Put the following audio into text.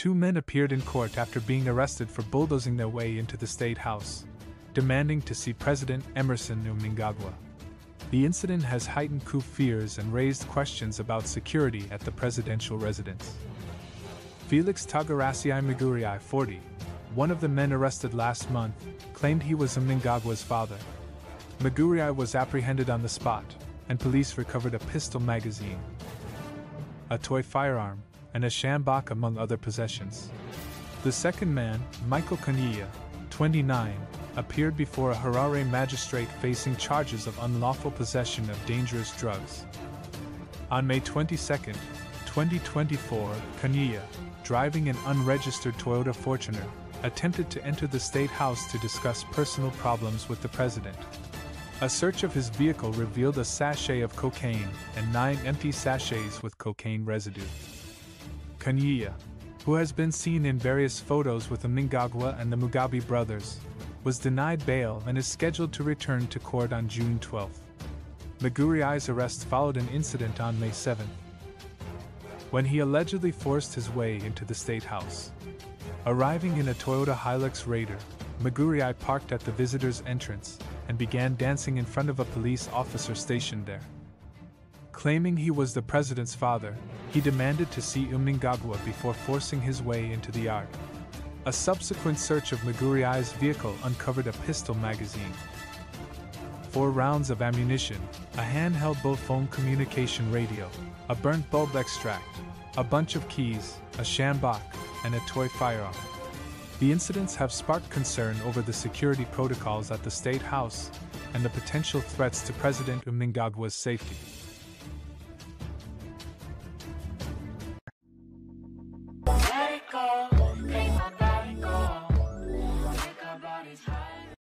Two men appeared in court after being arrested for bulldozing their way into the State House, demanding to see President Emmerson Mnangagwa. The incident has heightened coup fears and raised questions about security at the presidential residence. Felix Tagarasiai Maguriai, 40, one of the men arrested last month, claimed he was Mnangagwa's father. Maguriai was apprehended on the spot, and police recovered a pistol magazine, a toy firearm, and a sjambok among other possessions. The second man, Michael Kanyia, 29, appeared before a Harare magistrate facing charges of unlawful possession of dangerous drugs. On May 22, 2024, Kanyia, driving an unregistered Toyota Fortuner, attempted to enter the State House to discuss personal problems with the president. A search of his vehicle revealed a sachet of cocaine and nine empty sachets with cocaine residue. Kanyia, who has been seen in various photos with the Mnangagwa and the Mugabe brothers, was denied bail and is scheduled to return to court on June 12. Maguriai's arrest followed an incident on May 7, when he allegedly forced his way into the State House. Arriving in a Toyota Hilux Raider, Maguriai parked at the visitor's entrance and began dancing in front of a police officer stationed there. Claiming he was the president's father, he demanded to see Mnangagwa before forcing his way into the yard. A subsequent search of Maguriai's vehicle uncovered a pistol magazine, four rounds of ammunition, a handheld phone communication radio, a burnt bulb extract, a bunch of keys, a sjambok, and a toy firearm. The incidents have sparked concern over the security protocols at the State House and the potential threats to President Mnangagwa's safety.